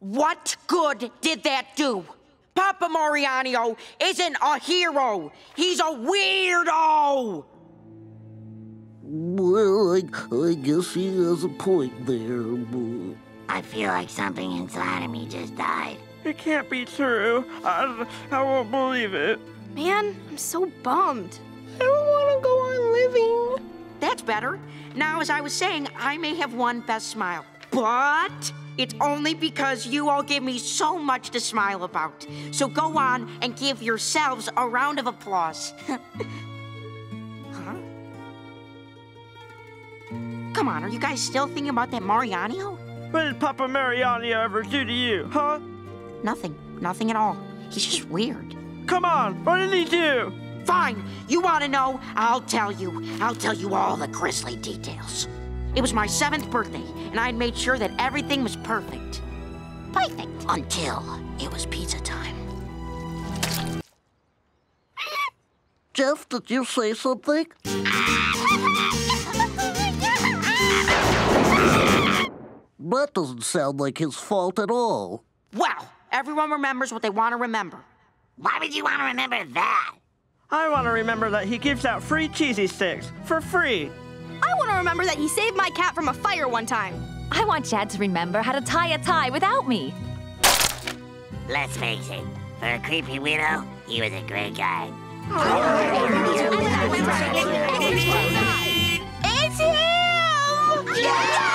What good did that do? Papa Mariano isn't a hero. He's a weirdo. Well, I, I guess he has a point there, but... I feel like something inside of me just died. It can't be true. I, I won't believe it. Man, I'm so bummed. I don't want to go on living. That's better. Now, as I was saying, I may have won Best Smile, but it's only because you all give me so much to smile about. So go on and give yourselves a round of applause. huh? Come on, are you guys still thinking about that Mariano? What did Papa Mariano ever do to you, huh? Nothing. Nothing at all. He's just weird. Come on, what did he do? Fine. You want to know? I'll tell you. I'll tell you all the grisly details. It was my seventh birthday, and I'd made sure that everything was perfect. Perfect. Until it was pizza time. Jeff, did you say something? That doesn't sound like his fault at all. Well, everyone remembers what they want to remember. Why would you want to remember that? I want to remember that he gives out free cheesy sticks for free. I want to remember that he saved my cat from a fire one time. I want Chad to remember how to tie a tie without me. Let's face it, for a creepy widow, he was a great guy. It's him! Yeah!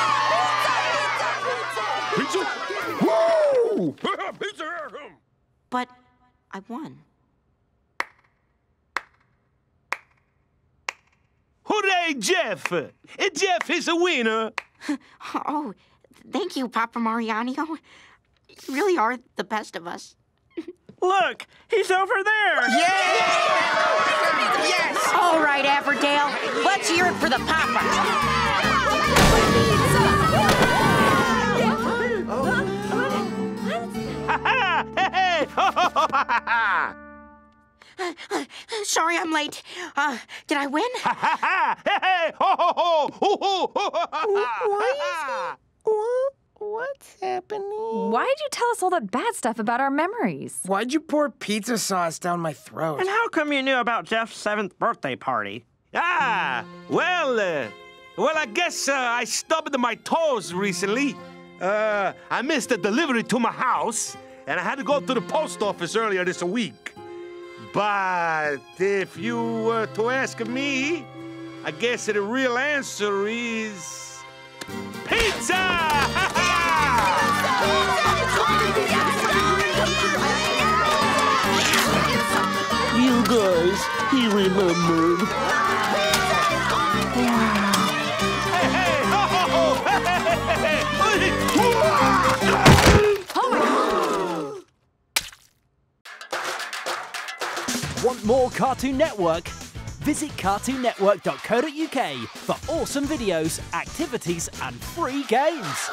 Pizza? Woo! Pizza! But I won. Hooray, Jeff! Eh, Jeff is a winner. Oh, thank you, Papa Mariano. You really are the best of us. Look, he's over there. Yes! All right, Aberdale. Let's hear it for the Papa. Sorry I'm late. Uh, did I win? Ha ha! Hey! Ho ho! What? What's happening? Why did you tell us all that bad stuff about our memories? Why'd you pour pizza sauce down my throat? And how come you knew about Jeff's seventh birthday party? ah, well, uh, well, I guess uh, I stubbed my toes recently. Uh, I missed a delivery to my house, and I had to go to the post office earlier this week. But if you were to ask me, I guess the real answer is pizza! You guys, he remembered. Want more Cartoon Network? Visit cartoonnetwork.co.uk for awesome videos, activities, and free games.